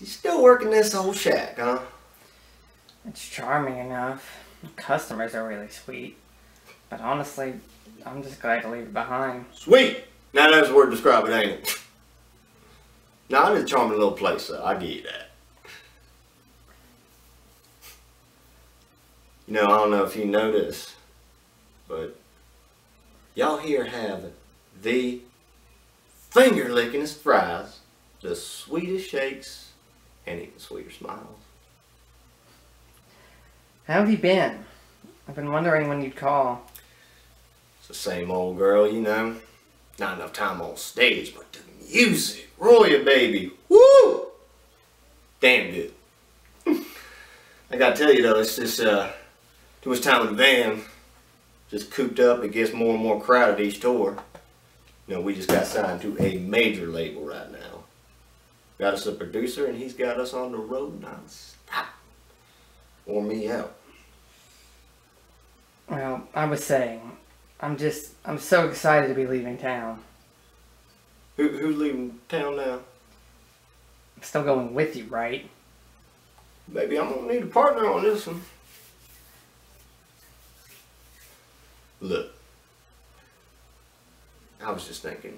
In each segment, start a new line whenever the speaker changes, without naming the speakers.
She's still working this old shack, huh?
It's charming enough. The customers are really sweet. But honestly, I'm just glad to leave it behind.
Sweet! Now that's the word to describe it, ain't it? Now, it's a charming little place, though. I get you that. You know, I don't know if you know this, but y'all here have the finger lickingest fries, the sweetest shakes, and even sweeter smiles.
How have you been? I've been wondering when you'd call.
It's the same old girl, you know. Not enough time on stage, but the music, Roya baby, woo! Damn good. I gotta tell you though, it's just uh, too much time in the van. Just cooped up, it gets more and more crowded each tour. You know, we just got signed to a major label right now. Got us a producer and he's got us on the road non-stop. Or me out.
Well, I was saying, I'm just, I'm so excited to be leaving town.
Who, who's leaving town now?
I'm still going with you, right?
Maybe I'm gonna need a partner on this one. Look, I was just thinking,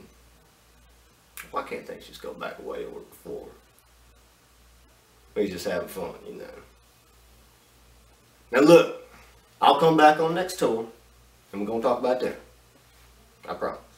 why can't things just go back the way they were before? We just having fun, you know. Now look, I'll come back on the next tour, and we're gonna talk about that. I promise.